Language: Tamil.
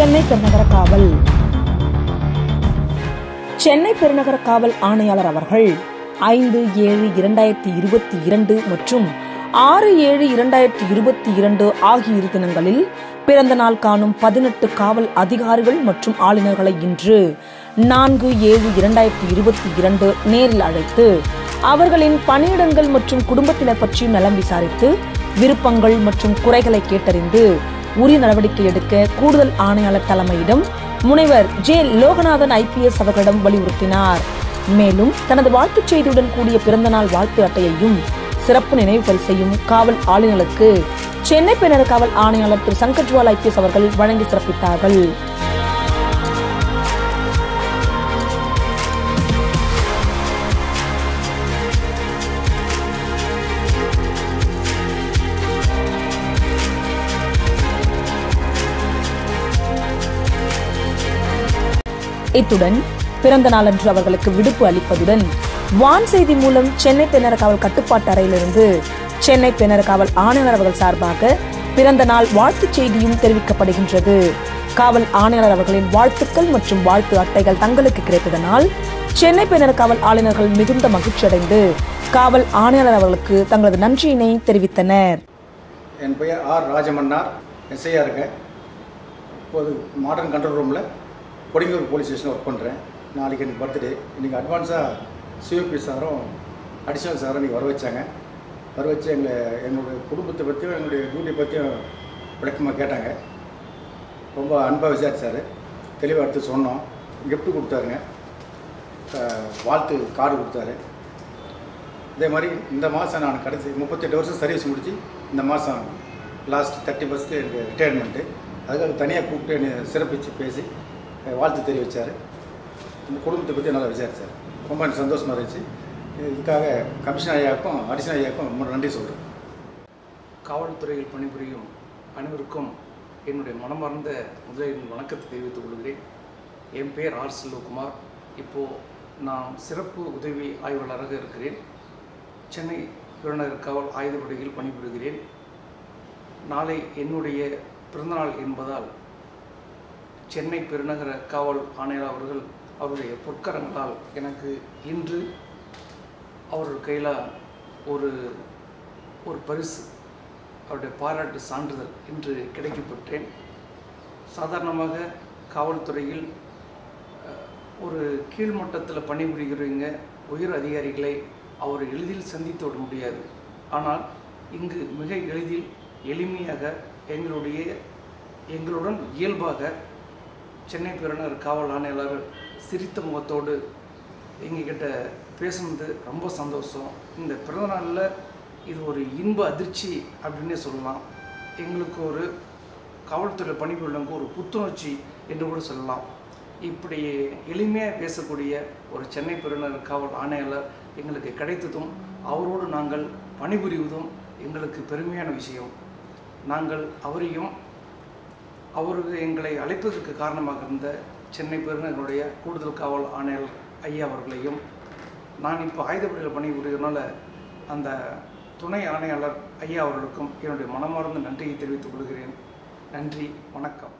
சென்னை பெருநகர காவல். சென்னை பெருநகர காவல் ஆணையாளர் அவர்கள் ஐந்து ஏழு இரண்டாயிரத்தி இருபத்தி இரண்டு மற்றும் ஆறு ஏழு இரண்டாயிரத்தி இருபத்தி இரண்டு ஆகிய இரு தினங்களில் பிறந்த நாள் காணும் பதினெட்டு காவல் அதிகாரிகள் மற்றும் ஆளுநர்களை இன்று நான்கு ஏழு இரண்டாயிரத்தி இருபத்தி இரண்டு நேரில் அழைத்து அவர்களின் பணியிடங்கள் மற்றும் குடும்பத்தினர் பற்றி நலம் விசாரித்து விருப்பங்கள் மற்றும் குறைகளை கேட்டறிந்து உரிய நடவடிக்கை எடுக்க கூடுதல் ஆணையாளர் தலைமையிடம் முனைவர் ஜே லோகநாதன் ஐபிஎஸ் அவர்களிடம் வலியுறுத்தினார். மேலும் தனது வாழ்த்துச் செய்தியுடன் கூடிய பிறந்தநாள் வாழ்த்து அட்டையையும் சிறப்பு நினைவு பரிசையும் காவல் ஆளுநருக்கு சென்னை பெருநகர காவல் ஆணையாளர் திரு சங்கர்ஜுவால் ஐபிஎஸ் அவர்கள் வழங்கி சிறப்பித்தார்கள். இத்துடன் பிறந்த நாளன்று அவர்களுக்கு விடுப்பு அளிப்பதுடன் வான் செய்தி மூலம் சென்னை பெண்ணர காவல் கட்டுப்பாட்டு அறையிலிருந்து சென்னை பெண்ணர காவல் ஆணையர் அவர்கள் சார்பாக பிறந்த நாள் வாழ்த்துச் செய்தியும் தெரிவிக்கப்படுகின்றது. காவல் ஆணையாளர் அவர்களின் வாழ்த்துக்கள் மற்றும் வாழ்த்து அட்டைகள் தங்களுக்கு கிடைத்ததனால் சென்னை பெண்ணர காவல் ஆளுநர்கள் மிகுந்த மகிழ்ச்சியடைந்து காவல் ஆணையாளர் அவர்களுக்கு தங்களது நன்றியினை தெரிவித்தனர். என் பெயர் ஆர் ராஜமன்னார். எஸ்ஐயாக இருக்கேன் இப்போது மாடர்ன் கண்ட்ரோல் ரூமில் கொடிங்கூர் போலீஸ் ஸ்டேஷனில் ஒர்க் பண்ணுறேன் நாளைக்கு எனக்கு பர்த்டே இன்றைக்கி அட்வான்ஸாக சிஓபி சாரும் அடிஷனல் சாரும் இன்றைக்கி வர வச்சாங்க. வர வச்சு எங்களை எங்களுடைய குடும்பத்தை பற்றியும் எங்களுடைய டியூட்டி பற்றியும் விளக்கமாக கேட்டாங்க. ரொம்ப அன்பாக விசாரிச்சார். தெளிவாக எடுத்து சொன்னோம். கிஃப்ட்டு கொடுத்தாருங்க. வாழ்த்து கார்டு கொடுத்தாரு. இதே மாதிரி இந்த மாதம் நான் கடைசி முப்பத்தெட்டு வருஷம் சர்வீஸ் முடித்து இந்த மாதம் லாஸ்ட் தேர்ட்டி ஃபஸ்ட்டு எனக்கு ரிட்டையர்மெண்ட்டு அதுக்காக தனியாக கூப்பிட்டு என்னை சிறப்பித்து பேசி வாழ்த்து தெரிவித்தார் நம்ம குடும்பத்தை பற்றி நல்லா விசாரித்தார் ரொம்ப எனக்கு சந்தோஷமாக இருந்துச்சு. இதுக்காக கமிஷனர் ஐயாவுக்கும் அடிஷனல் ஐயாவுக்கும் ரொம்ப நன்றி சொல்கிறேன் காவல்துறையில் பணிபுரியும் அனைவருக்கும் என்னுடைய மனமார்ந்த முதலில் வணக்கத்தை தெரிவித்துக் கொள்கிறேன். என் பெயர் ஆர் செல்வகுமார். இப்போது நான் சிறப்பு உதவி ஆய்வாளராக இருக்கிறேன். சென்னை புறநகர் காவல் ஆயுதப்படையில் பணிபுரிகிறேன். நாளை என்னுடைய பிறந்தநாள் என்பதால் சென்னை பெருநகர காவல் ஆணையர் அவர்கள் அவருடைய பொற்கரங்களால் எனக்கு இன்று அவர்கள் கையில் ஒரு ஒரு பரிசு அவருடைய பாராட்டு சான்றிதழ் இன்று கிடைக்கப்பட்டேன். சாதாரணமாக காவல்துறையில் ஒரு கீழ்மட்டத்தில் பணிபுரிகிறவங்க உயர் அதிகாரிகளை அவர் எளிதில் சந்தித்து விட முடியாது. ஆனால் இங்கு மிக எளிதில் எளிமையாக எங்களுடைய எங்களுடன் இயல்பாக சென்னை பெருநகர் காவல் ஆணையாளர் சிரித்த முகத்தோடு எங்ககிட்ட பேசுனது ரொம்ப சந்தோஷம். இந்த பிறந்தநாளில் இது ஒரு இன்ப அதிர்ச்சி அப்படின்னே சொல்லலாம். எங்களுக்கு ஒரு காவல்துறை பணிபுரியவங்க ஒரு புத்துணர்ச்சி என்று கூட சொல்லலாம். இப்படி எளிமையாக பேசக்கூடிய ஒரு சென்னை பெருநகர் காவல் ஆணையாளர் எங்களுக்கு கிடைத்ததும் அவரோடு நாங்கள் பணிபுரிவதும் எங்களுக்கு பெருமையான விஷயம். நாங்கள் அவரையும் அவருக்கு எங்களை அழைப்பதற்கு காரணமாக இருந்த சென்னை பெருநகருடைய கூடுதல் காவல் ஆணையர் ஐயா அவர்களையும் நான் இப்போ ஆயுதப்படையில் பணிபுரியறதுனால அந்த துணை ஆணையாளர் ஐயா அவர்களுக்கும் என்னுடைய மனமார்ந்த நன்றியை தெரிவித்துக் கொள்கிறேன். நன்றி வணக்கம்.